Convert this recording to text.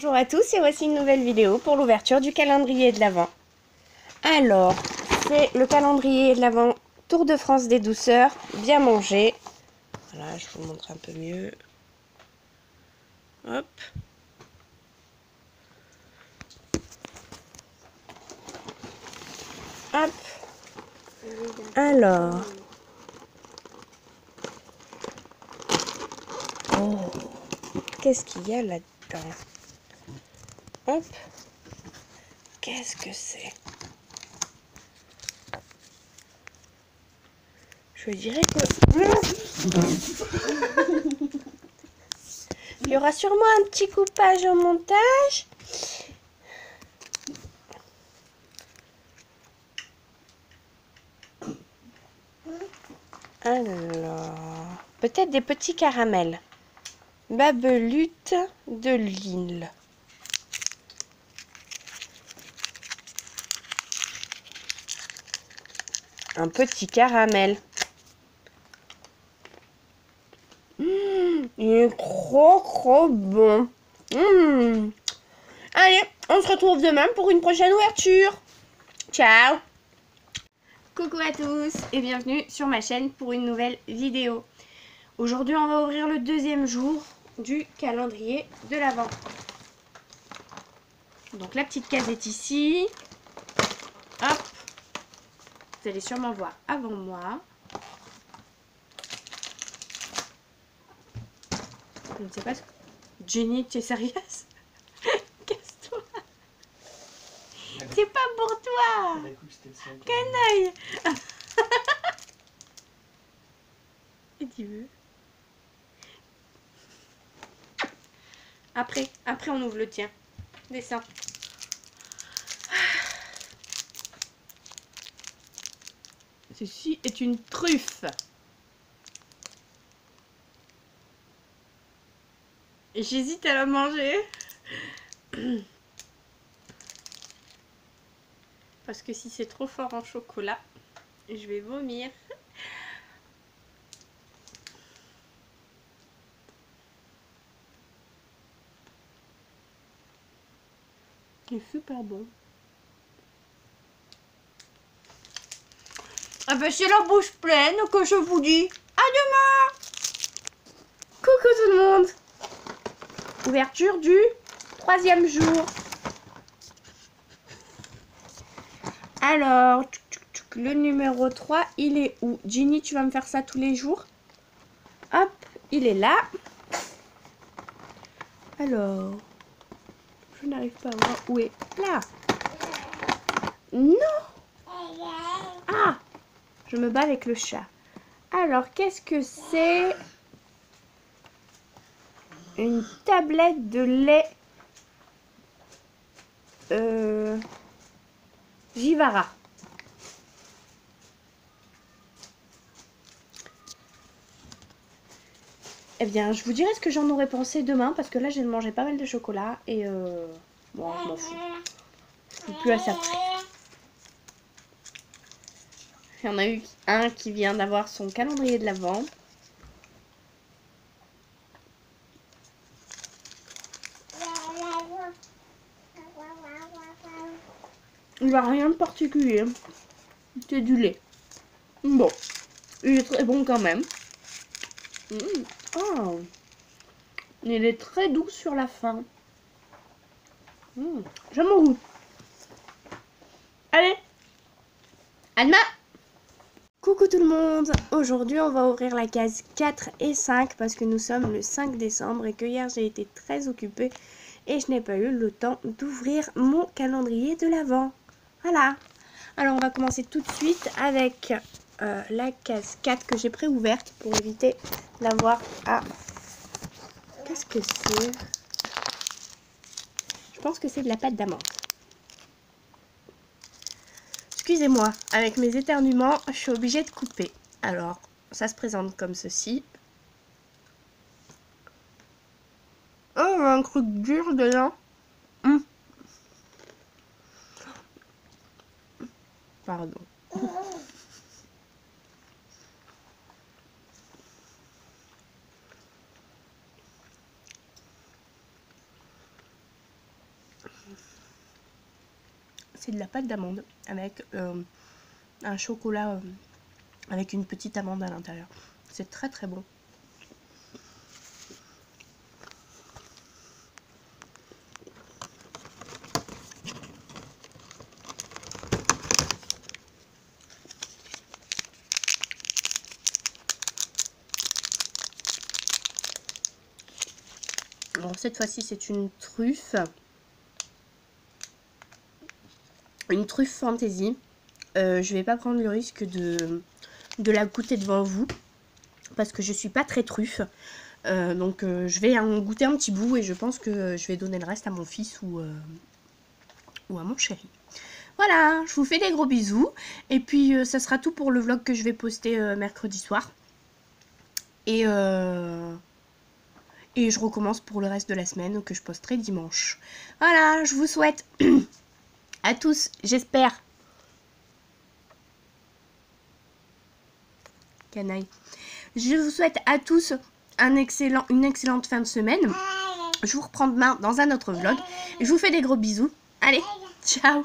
Bonjour à tous et voici une nouvelle vidéo pour l'ouverture du calendrier de l'Avent. Alors, c'est le calendrier de l'Avent Tour de France des douceurs, bien mangé. Voilà, je vous montre un peu mieux. Hop. Hop. Alors. Oh. Qu'est-ce qu'il y a là-dedans? Hop. Qu'est-ce que c'est? Je dirais que... Il y aura sûrement un petit coupage au montage. Alors, peut-être des petits caramels. Babelute de Lille. Un petit caramel. Mmh, il est trop trop bon. Mmh. Allez, on se retrouve demain pour une prochaine ouverture. Ciao Coucou à tous et bienvenue sur ma chaîne pour une nouvelle vidéo. Aujourd'hui on va ouvrir le deuxième jour du calendrier de l'Avent. Donc la petite case est ici. Vous allez sûrement voir avant moi. Je ne sais pas ce que... Jenny, tu es sérieuse? Casse-toi C'est pas pour toi Canaille Et tu veux? Après, après on ouvre le tien. Descends. Ceci est une truffe. J'hésite à la manger. Parce que si c'est trop fort en chocolat, je vais vomir. Il est super bon. Ah ben c'est la bouche pleine que je vous dis. À demain Coucou tout le monde Ouverture du troisième jour. Alors, le numéro 3, il est où? Ginny, tu vas me faire ça tous les jours? Hop, il est là. Alors, je n'arrive pas à voir où est. Là Non Ah Je me bats avec le chat. Alors, qu'est-ce que c'est Une tablette de lait euh, Givara. Eh bien, je vous dirai ce que j'en aurais pensé demain, parce que là, j'ai mangé pas mal de chocolat, et euh... Bon, je m'en fous. Je suis plus à ça. Il y en a eu un qui vient d'avoir son calendrier de l'Avent. Il va rien de particulier. C'est du lait. Bon. Il est très bon quand même. Mmh. Oh. Il est très doux sur la fin. Mmh. J'aime mon. Allez. Alma. Coucou tout le monde. Aujourd'hui, on va ouvrir la case 4 et 5 parce que nous sommes le 5 décembre et que hier, j'ai été très occupée et je n'ai pas eu le temps d'ouvrir mon calendrier de l'Avent. Voilà. Alors, on va commencer tout de suite avec euh, la case 4 que j'ai préouverte pour éviter d'avoir à... Qu'est-ce que c'est? Je pense que c'est de la pâte d'amande. Excusez-moi, avec mes éternuements, je suis obligée de couper. Alors, ça se présente comme ceci. Oh, un truc dur dedans. Hum. Pardon. De la pâte d'amande avec un chocolat avec une petite amande à l'intérieur. C'est très très bon. Alors cette fois-ci c'est une truffe. Une truffe fantaisie. Euh, je vais pas prendre le risque de, la goûter devant vous. Parce que je suis pas très truffe. Euh, donc euh, je vais en goûter un petit bout et je pense que je vais donner le reste à mon fils ou, ou à mon chéri. Voilà, je vous fais des gros bisous. Et puis ça sera tout pour le vlog que je vais poster mercredi soir. Et... Et je recommence pour le reste de la semaine que je posterai dimanche. Voilà, je vous souhaite à tous, j'espère. Canaille. Je vous souhaite à tous une excellente fin de semaine. Je vous reprends demain dans un autre vlog. Je vous fais des gros bisous. Allez, ciao